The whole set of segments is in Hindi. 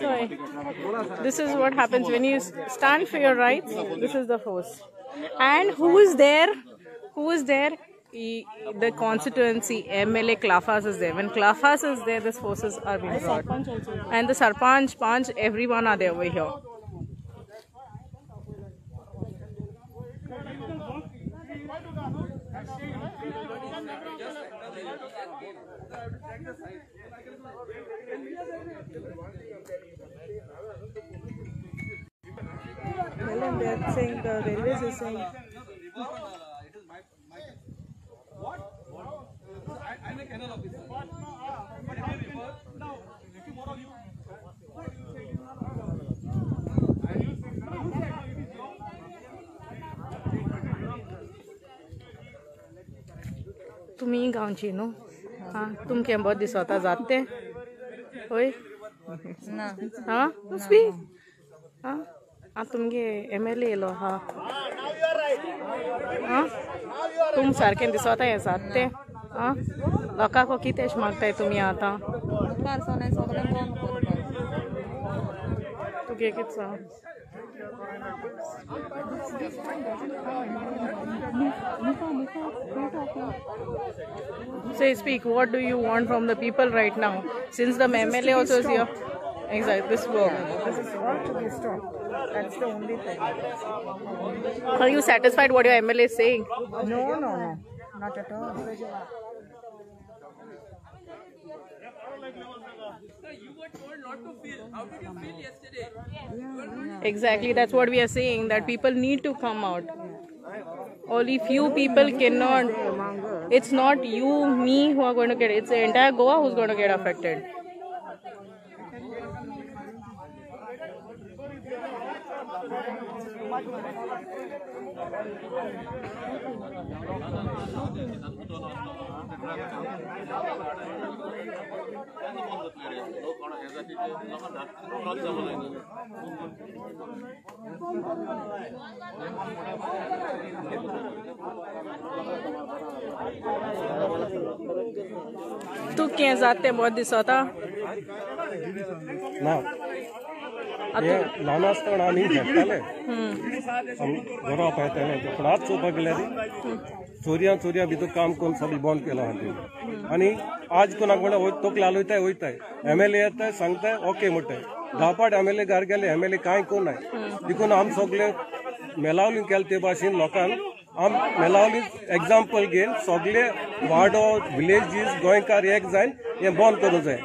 Sorry. This is what happens when you stand for your rights. This is the force. And who is there? Who is there? the constituency MLA Klafas is there. When Klafas is there, these forces are being brought. And the Sarpanch, Panch, everyone are there over here. Well, and they're saying the railways is saying तुम्ही गावची न्हू हा तुमके बहुत दिसता जाते होय ना हा? स्पीक हा? आ तुमगे एम एल एलो हा। हा? तुम सारकें दिसता हें जाते हा? लोकांक मागताय तुमी आतां करपाक तुगे कितें सांग Say, speak. What do you want from the people right now? Since the MLA also is here. Exactly. This work. This is what to be stopped. That's the only thing. Are you satisfied what your MLA is saying? No, no, no. Not at all. Exactly. That's what we are saying. That people need to come out. Only few people cannot. It's not you, me who are going to get it. It's the entire Goa who's going to get affected. तू क्या जाते बहुत दिसता ल्हान आसतना आमी खेळटाले घरा पूण आज चोवपाक गेल्यार चोरयां चोरयां भितर काम करून सगळें बंद केलां हातीन आनी आज कोणाक म्हणल्यार तोक लालयताय वयताय एम एल ए येताय सांगताय ओके म्हणटाय धा पाट एम एल ए घार गेले एम एल ए कांय कोनाय देखून आम सगळे मेलावली केले ते भाशेन लोकांक आम मेलावली एग्ज़ाम्पल घेवन सगळे वाडो विलेजीस गोंयकार एक जायन हें बंद करूंक जाय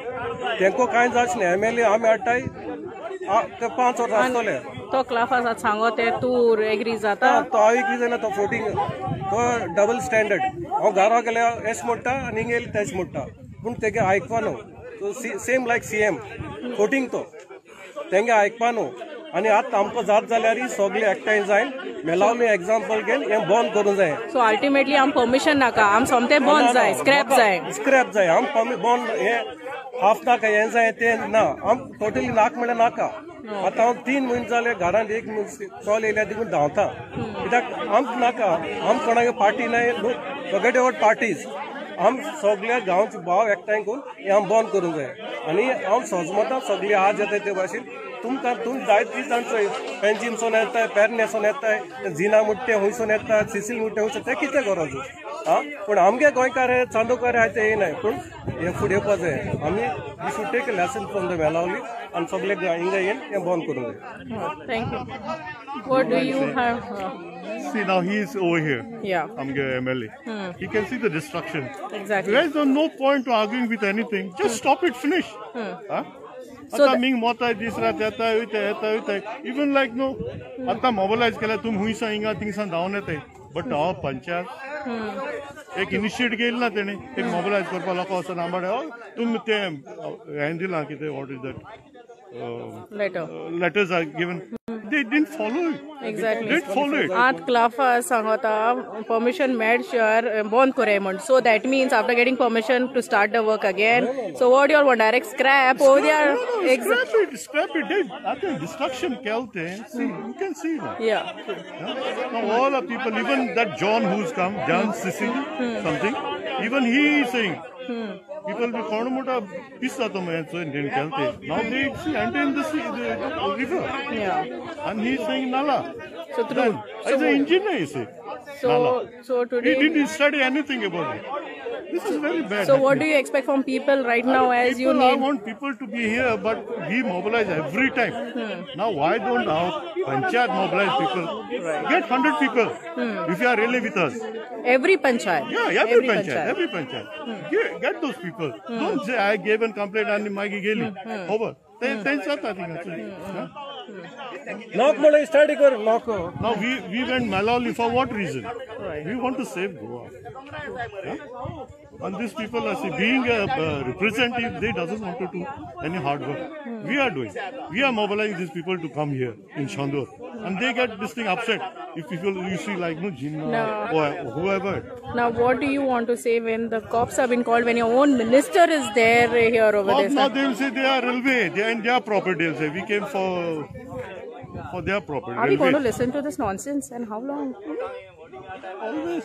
तेंको कांय जावचें एम एल ए आमी हाडटाय ते पांच वर्सां आसतले तो क्लाफास आतां सांगो ते तूं एग्री जाता तो हांव एक जाल्यार तो फोटींग तो डबल स्टँडर्ड हांव घरा गेल्यार एश म्हणटा आनी हिंगा येयले तेच म्हणटा पूण तेगे आयकपा न्हू तो सेम लायक सी एम फोटींग तो. तेंगे आयकपा न्हू आनी आतां आमकां जात जाल्यार सगळे एकठांय जायन मेलावली एग्जाम्पल घेवन हें बंद करूंक जाय सो अल्टिमेटली आम परमिशन नाका. आम सोमतें बंद जाय स्क्रॅप जाय. स्क्रॅप जाय. आम बंद हे हाफ नाका हें जाय तें ना आम टोटली नाक म्हळ्यार नाका. आतां हांव तीन म्हयने जाले घरांत एक चॉल येयल्या देखून धांवता. कित्याक आमकां नाका आम कोणागे पार्टी नाय फॉरगेट अबाउट पार्टीज आम सगळ्या गांवचे भाव एकठांय करून हे आम बंद करूंक जाय. आनी हांव सजमता सगळीं आज येताय ते भाशेन तुमकां तुम जायती जाणचोय पेन्जीमसून येताय पेरनेसून येताय जिना मुट्टे हुंयसून येताय सिसील मुट्टे हुंयसून ते कितें गरज आं पूण आमगे गोंयकार हे चांदोकार आहाय ते येयनाय पूण हे फुडें येवपा जाय आमी we should take lesson from the Melauli आनी सगळे हिंगा येवन हें बंद करूंक जाय thank you what do you have See, now he's over here. या Amge MLA. He can see the destruction. Exactly. There is no, no point to arguing with anything. Just stop it, finish. Huh? So आता the- मिंग मोता दिसरा येता वयता येता वयता इवन लायक नो आतां मोबिलायज केल्यार तुम हुंयसा हिंगा थिंगसान धांवन येताय बट हांव पंचायत. एक इनिशिएट केली ना तेणी एक मोबिलायज करपा लोकां वचून आंबाडे तुमी ते हें दिलां कितें what is that uh, letters are given. They didn't follow it. Exactly. They didn't follow it. At Klafa Sangata, um, permission made sure um, born Koremond. So that means after getting permission to start the work again. So what do you want? Direct scrap? oh, they are. Scrap it. Scrap it. They, after destruction, Kelte. See, you can see that. Yeah. yeah. Now all the people, even that John who's come, John Sissing, hmm. hmm. something, even he is saying, hmm. People will koण मोठा पीस जातो so Indian केलते now they see enter in the sea the, the river Yeah. and he saying nala So true. as an engineer he say So so he didn't study anything about it this is very bad So what do you expect from people right now as you People, I want people to be here, but we mobilize every time. Now, why don't our panchayat mobilize people? Get hundred people if you are really with us. Every panchayat. Yeah, every, panchayat, every panchayat. Get, get those people. Don't say I gave a complaint and Maggie Geli. Hmm. Hmm. Over. Then, then shut Lock Malay? Now we, we went Malal for what reason? We want to save Goa. Huh? And these people are see, being a uh, representative, they doesn't want to do any hard work. We are doing. We are mobilizing these people to come here in Chandor, and they get this thing upset if people you see like no Jinnah No. or whoever. Now, what do you want to say when the cops have been called, when your own minister is there here over there? now they will say they are railway. They are in their property. They'll say we came for for their property. Are we going to listen to this nonsense and how long? Always.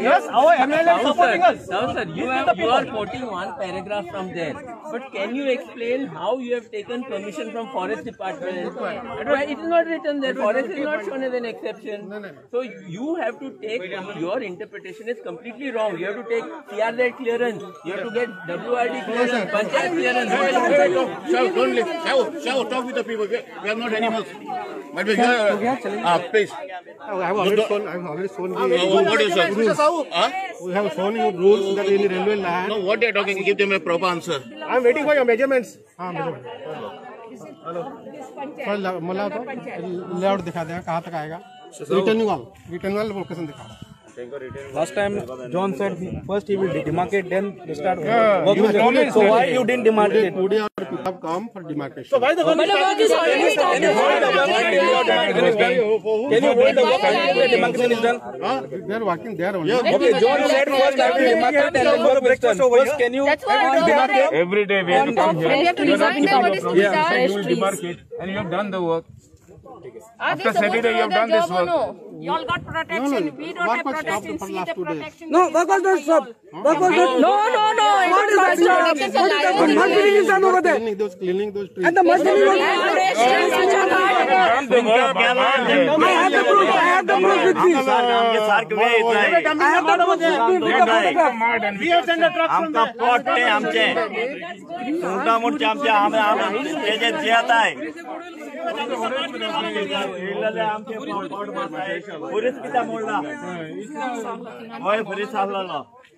Yes, our MLA is supporting us. Now, sir, you, have, you are quoting one paragraph from there. But can you explain how you have taken permission from Forest Department? Why it is not written there. Forest is not shown as an exception. So you have to take your interpretation is completely wrong. You have to take CRZ clearance. You have to get WRD clearance, Panchayat clearance. Shaw, don't leave. Shaw, Shaw, talk with the people. We we are not animals. But we here. Ah, please. I have already shown, I have already shown Uh, the what is the rules? Huh? we have shown you rules that in railway land. No, what they are talking, give them a proper answer. I am waiting for your measurements. हाँ measurement. हेलो थोड़ा मला तो लेआउट दिखा देगा कहाँ तक आएगा returning wall returning wall location दिखा Last time, John said first he will demarcate, then start work with So why you didn't demarcate? Today our people have come for demarcation. So Can you hold the work until the demarcation is done? they are working there only. Okay, John said first I will demarcate and then work is done. First, can you demarcate? Every day we have to come here. We have to resign there. What is to be You done? will demarcate and you have done the work. After Saturday you have done this work. You all got protection. We don't have protection. See the protection. No, work was not stopped. Work was not. No, no, no. It was not stopped. Machinery is done over there. Cleaning those, cleaning those trees. And the the work. I have the proof. I have the proof with me. I have the proof with me with the photograph. आमका पोट ते आमचे मोठा मोठे आमचे आम आम तेजे जे आता आहे आमचे पुरीच कित्याक मोडला हय फुरी सासलो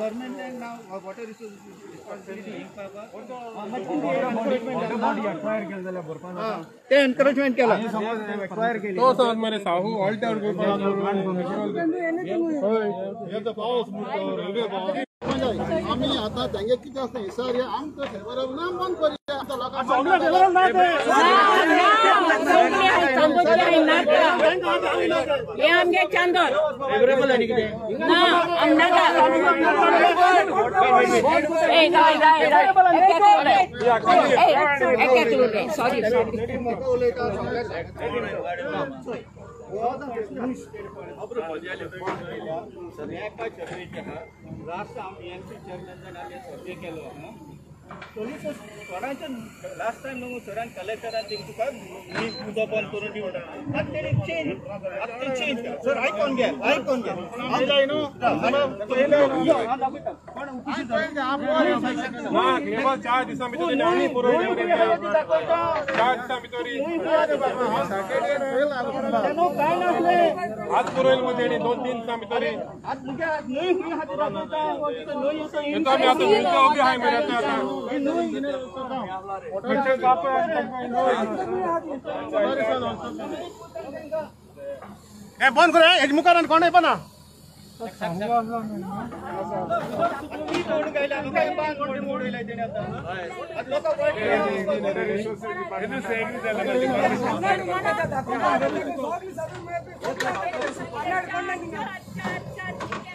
गवर्नमेंट वाटर रिसोर्स रिस्पॉन्सिबिलिटी ते एनकरेजमेंट केलं. तो सर मेरे साहू ऑल टावर आम्ही आता त्यांगे किती असतं हिसार आमचं फेवरेबल ना मन करूया आता लोकांना हे आमगे चांदोर ना आमनाका ए गाय गाय गाय सॉरी सॉरी ಒಬ್ರು ಸರಿಯಾಗಿ ಚರ್ಚೆ ರಾಷ್ಟ್ರ ಎಂ ಪಿ ಚೇರ್ಮನ್ ಸಭೆ ಕೆಲವು पोलीस थोड्यांच्या लास्ट टाइम न्हू सरान कलेक्टरान थिंग तुका उदो बंद करून दिवं आतां. तेणी चेंज आतां ते चेंज सर आयकोन घे आयकोन घे पयलें न्हू चार दिसां भितर चार दिसां भितर आज दोन तीन दिसां भितर आतां आहाय मरे आतां. बंद करे हेज मुखार तो बोललो उलय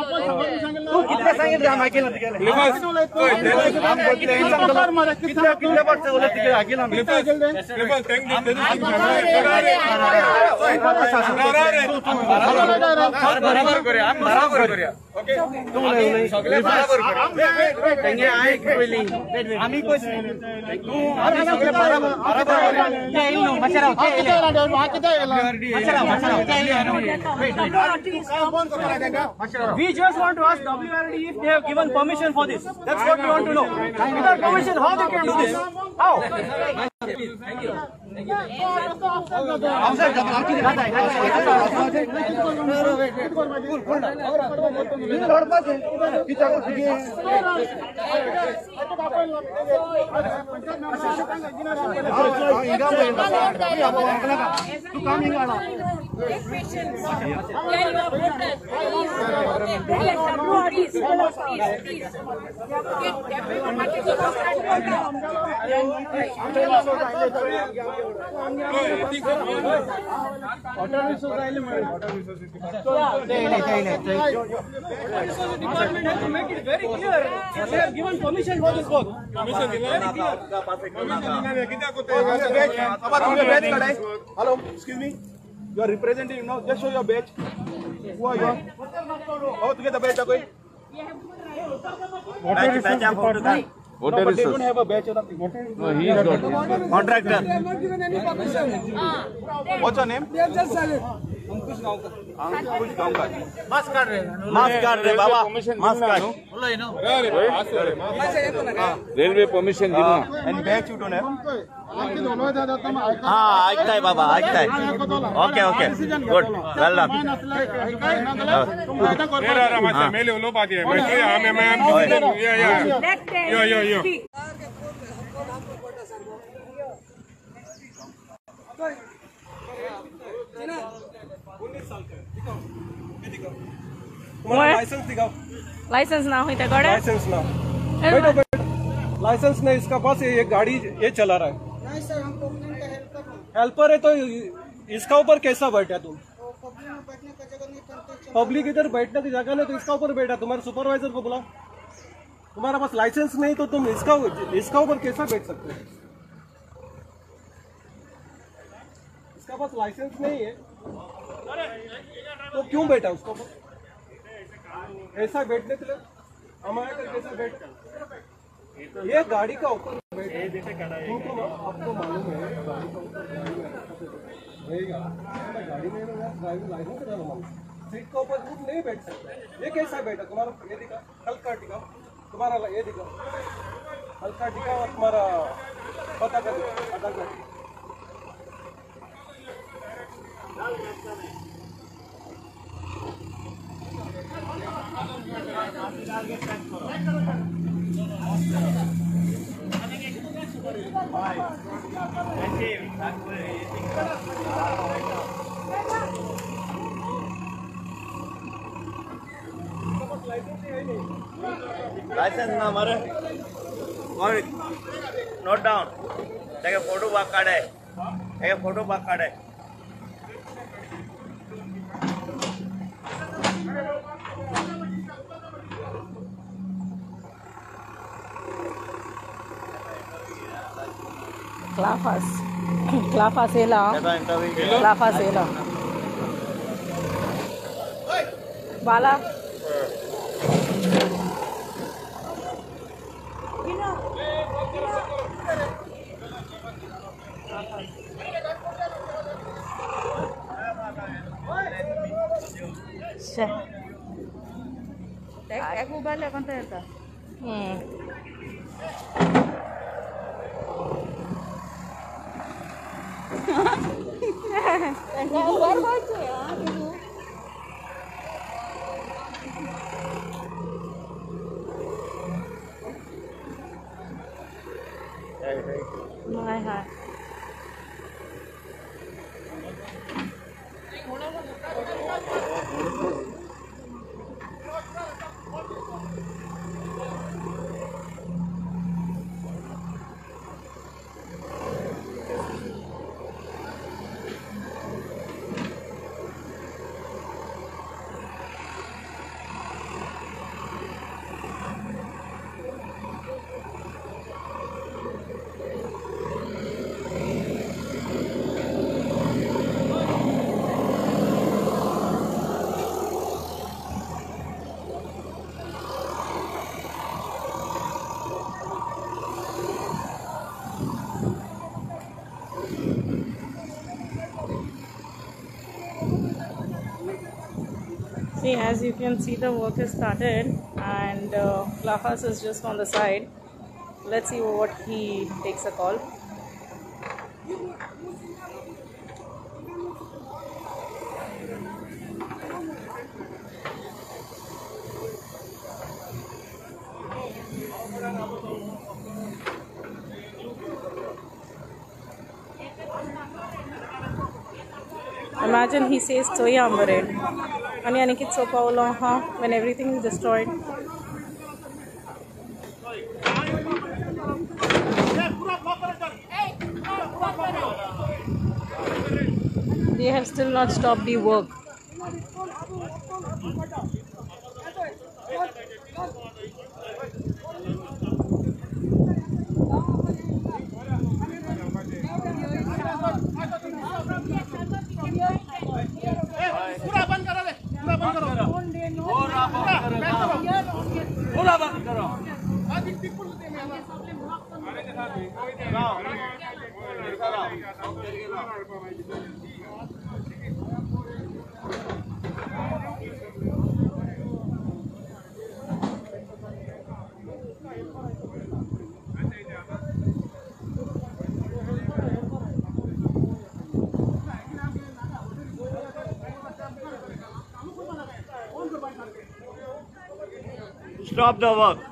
तू कितले सांगितले आम ऐकेना तुगेले कितले कितले तिकडे हाकेला आमी बराबर करूया बराबर करूया सगळे बराबर करूया तेंगे ऐक पयली आमी पय तू आमी सगळे बराबर बराबर We just want to ask WRD if they have given permission for this. That's what we want to know. Without permission, how they can do this? How? तू. Hello, excuse me. You are representing now. Just show your badge. Who are you? How to get the badge? Okay. Photo No, but they don't have a badge or nothing. Contractor What's your name? Mask काढ रे बाबा मास्क काढ रेल्वे परमिशन दिलं And badge you don't have? हा है बाबा ऐकताय okay okay good well licence दिखाओ। लाइसेंस ना हुई तो लाइसेंस ना। बैठो बैठो। लाइसेंस नहीं इसका पास ये गाड़ी ये चला रहा है। हेल्पर है तो इसका ऊपर कैसा बैठा तुम? पब्लिक इधर बैठने की जगह नहीं तो इसका ऊपर बैठा तुम्हारे सुपरवाइजर को बुलाओ तुम्हारा पास लाइसेंस नहीं तो तुम इसका इसका ऊपर कैसा बैठ सकते हो? इसका पास लाइसेंस नहीं है। तो क्यों बैठा उसका ऊपर ऐसा बैठने के लिए हमारे कैसा बैठ? ये गाड़ी का ऊपर बैठ आपको मालूम है रहेगा गाड़ी में ड्राइविंग लाइसेंस डालो मालूम सीट के ऊपर तुम नहीं बैठ सकते ये कैसा बैठा तुम्हारा ये दिखा हल्का दिखाओ तुम्हारा ये दिखाओ हल्का दिखाओ और तुम्हारा पता कर आधार कार्ड लाइसेंस ना हमारे और नोट डाउन देखिए फोटो बाग कार्ड है देखिए फोटो बाग कार्ड है Clafas. Clafas é lá. Clafas é lá. Bala. Check. Ek ek mobile lekan ta eta. As you can see, the work is started, and uh, is just on the side. Let's see what he takes a call. Imagine he says soya Ani anikit so paulo ha when everything is destroyed. They have still not stopped the work. ले पूरा बंद करो पूरा बंद Stop the work.